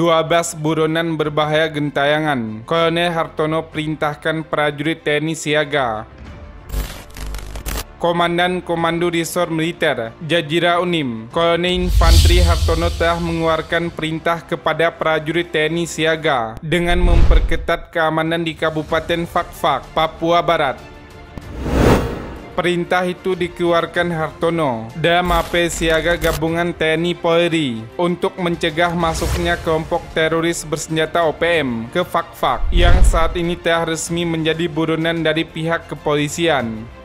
12 buronan berbahaya gentayangan. Kolonel Hartono perintahkan prajurit TNI siaga. Komandan Komando Resor Militer Jajira Unim, Kolonel Infantri Hartono telah mengeluarkan perintah kepada prajurit TNI siaga dengan memperketat keamanan di Kabupaten Fakfak, Papua Barat. Perintah itu dikeluarkan Hartono dalam apel siaga gabungan TNI Polri untuk mencegah masuknya kelompok teroris bersenjata OPM ke Fakfak yang saat ini telah resmi menjadi buronan dari pihak kepolisian.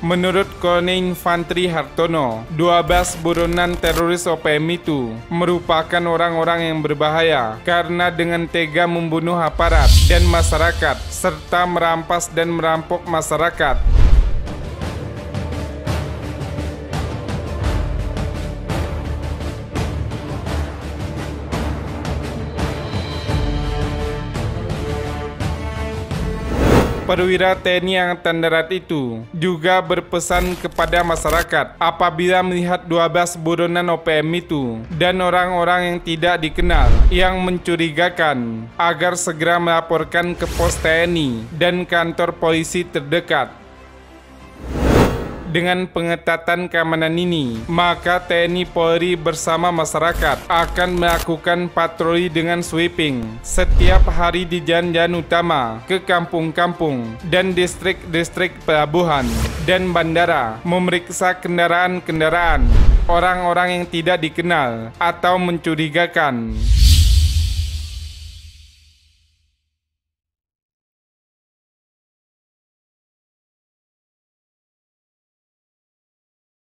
Menurut Kolonel Infantri Hartono, 12 buronan teroris OPM itu merupakan orang-orang yang berbahaya karena dengan tega membunuh aparat dan masyarakat serta merampas dan merampok masyarakat. Perwira TNI Angkatan Darat itu juga berpesan kepada masyarakat apabila melihat 12 buronan OPM itu dan orang-orang yang tidak dikenal yang mencurigakan agar segera melaporkan ke pos TNI dan kantor polisi terdekat. Dengan pengetatan keamanan ini, maka TNI Polri bersama masyarakat akan melakukan patroli dengan sweeping setiap hari di jalan-jalan utama ke kampung-kampung dan distrik-distrik pelabuhan dan bandara memeriksa kendaraan-kendaraan orang-orang yang tidak dikenal atau mencurigakan